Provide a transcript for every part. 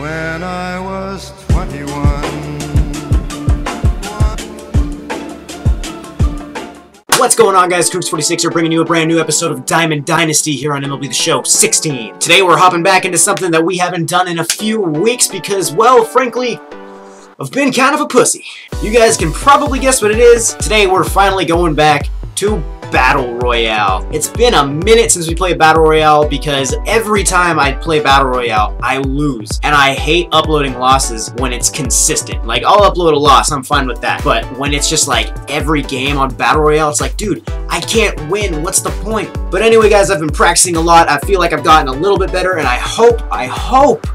when I was 21. What's going on guys, Koogs46 are bringing you a brand new episode of Diamond Dynasty here on MLB The Show 16. Today we're hopping back into something that we haven't done in a few weeks because, well, frankly, I've been kind of a pussy. You guys can probably guess what it is. Today we're finally going back to Battle Royale. It's been a minute since we played Battle Royale because every time I play Battle Royale, I lose. And I hate uploading losses when it's consistent. Like, I'll upload a loss, I'm fine with that. But when it's just like every game on Battle Royale, it's like, dude, I can't win. What's the point? But anyway, guys, I've been practicing a lot. I feel like I've gotten a little bit better, and I hope, I hope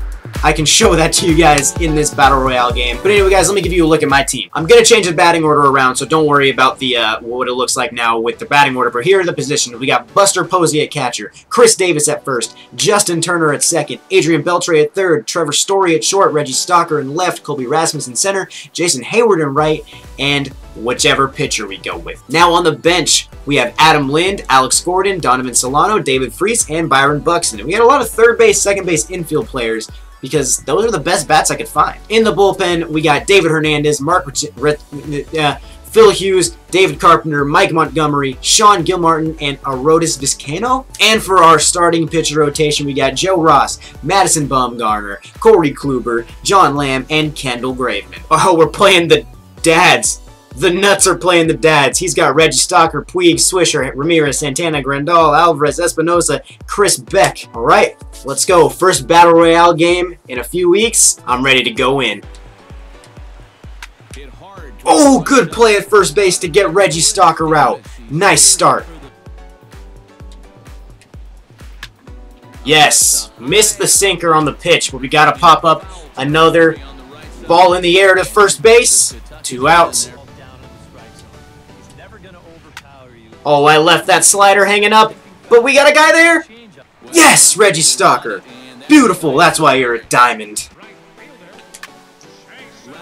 I can show that to you guys in this Battle Royale game. But anyway, guys, let me give you a look at my team. I'm going to change the batting order around, so don't worry about the uh, what it looks like now with the batting order. But here are the positions. We got Buster Posey at catcher, Chris Davis at first, Justin Turner at second, Adrian Beltre at third, Trevor Story at short, Reggie Stalker in left, Colby Rasmus in center, Jason Heyward in right, and whichever pitcher we go with. Now on the bench, we have Adam Lind, Alex Gordon, Donovan Solano, David Freese, and Byron Buxton. And we had a lot of third base, second base infield players because those are the best bats I could find. In the bullpen, we got David Hernandez, Mark uh, Phil Hughes, David Carpenter, Mike Montgomery, Sean Gilmartin, and Arodys Vizcaino. And for our starting pitcher rotation, we got Joe Ross, Madison Bumgarner, Corey Kluber, John Lamb, and Kendall Graveman. Oh, we're playing the dads. The Nuts are playing the dads. He's got Reggie Stalker, Puig, Swisher, Ramirez, Santana, Grandal, Alvarez, Espinosa, Chris Beck. All right, let's go. First Battle Royale game in a few weeks. I'm ready to go in. Oh, good play at first base to get Reggie Stalker out. Nice start. Yes, missed the sinker on the pitch, but we got to pop up another ball in the air to first base. Two outs. Oh, I left that slider hanging up, but we got a guy there? Yes, Reggie Stalker. Beautiful, that's why you're a diamond.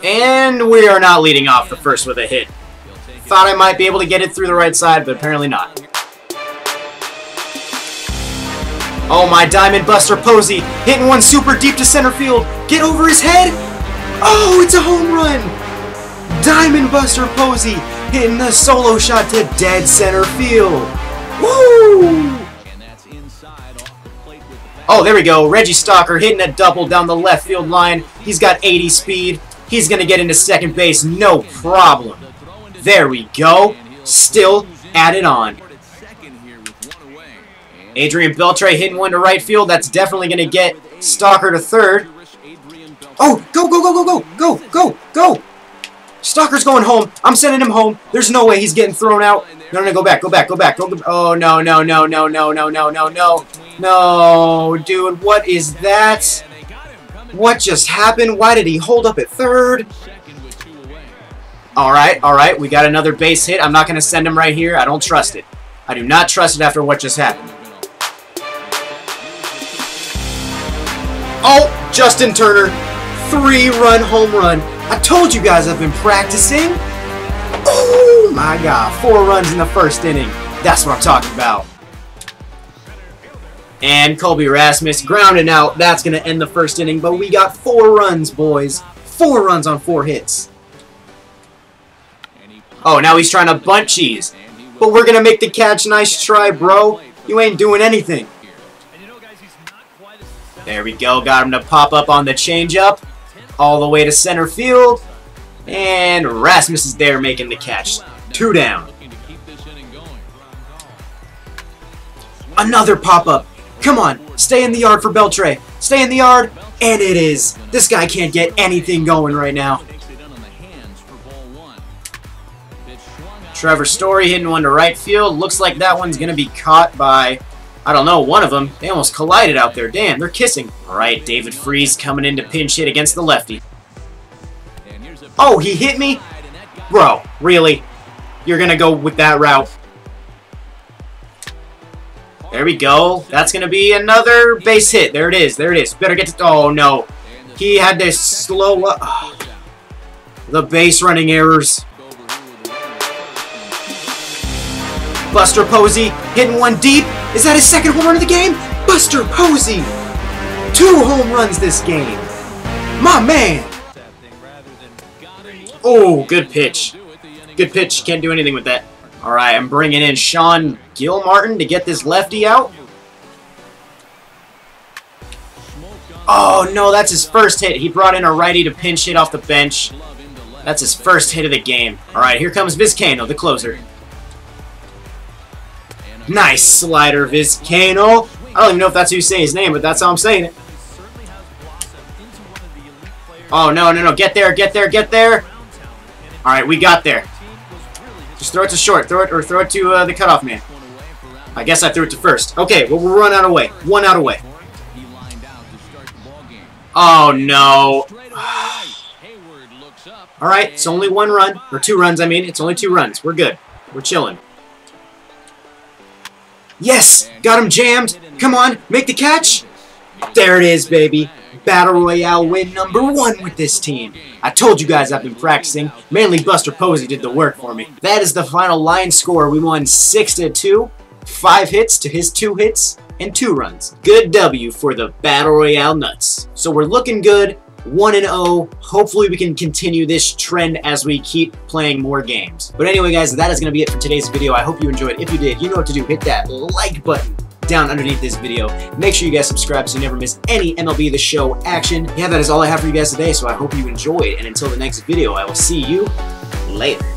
And we are not leading off the first with a hit. Thought I might be able to get it through the right side, but apparently not. Oh my Diamond Buster Posey, hitting one super deep to center field. Get over his head. Oh, it's a home run. Diamond Buster Posey hitting the solo shot to dead center field. Woo! Oh, there we go. Reggie Stalker hitting a double down the left field line. He's got 80 speed. He's going to get into second base, no problem. There we go. Still added on. Adrian Beltre hitting one to right field. That's definitely going to get Stalker to third. Oh, go, go, go, go, go, go, go, go. Stalker's going home. I'm sending him home. There's no way he's getting thrown out. No, no, go back, go back, go back. Go, oh, no, no, no, no, no, no, no, no, no. No, dude, what is that? What just happened? Why did he hold up at third? Alright, alright, we got another base hit. I'm not going to send him right here. I don't trust it. I do not trust it after what just happened. Oh, Justin Turner. Three-run home run. I told you guys I've been practicing. Oh my god, four runs in the first inning. That's what I'm talking about. And Colby Rasmus grounding out. That's going to end the first inning, but we got four runs, boys. Four runs on four hits. Oh, now he's trying to bunt cheese. But we're going to make the catch. Nice try, bro. You ain't doing anything. There we go. Got him to pop up on the changeup all the way to center field. And Rasmus is there making the catch. Two down. Another pop-up. Come on, stay in the yard for Beltre. Stay in the yard, and it is. This guy can't get anything going right now. Trevor Story hitting one to right field. Looks like that one's going to be caught by I don't know, one of them. They almost collided out there. Damn, they're kissing. All right, David Freese coming in to pinch hit against the lefty. Oh, he hit me? Bro, really? You're to go with that route? There we go. That's to be another base hit. There it is. There it is. Better get to... Oh, no. He had to slow up. The base running errors. Buster Posey hitting one deep. Is that his second home run of the game? Buster Posey! Two home runs this game. My man! Oh, good pitch. Good pitch. Can't do anything with that. Alright, I'm bringing in Sean Gilmartin to get this lefty out. Oh, no, that's his first hit. He brought in a righty to pinch hit off the bench. That's his first hit of the game. Alright, here comes Vizcaino, the closer. Nice slider, Vizcaino. I don't even know if that's who you say his name, but that's how I'm saying it. Oh, no, no, no. Get there, get there, get there. Alright, we got there. Just throw it to short. Throw it, or throw it to uh, the cutoff man. I guess I threw it to first. Okay, well, we'll run out of way. One out of way. Oh, no. Alright, it's only one run. Or two runs, I mean. It's only two runs. We're good. We're chilling. Yes! Got him jammed! Come on, make the catch! There it is, baby. Battle Royale win number one with this team. I told you guys I've been practicing. Mainly Buster Posey did the work for me. That is the final line score. We won 6 to 2. 5 hits to his 2 hits and 2 runs. Good W for the Battle Royale Nuts. So we're looking good. 1 and 0. Hopefully we can continue this trend as we keep playing more games. But anyway guys, that is going to be it for today's video. I hope you enjoyed. If you did, you know what to do. Hit that like button down underneath this video. Make sure you guys subscribe so you never miss any MLB The Show action. Yeah, that is all I have for you guys today, so I hope you enjoyed. And until the next video, I will see you later.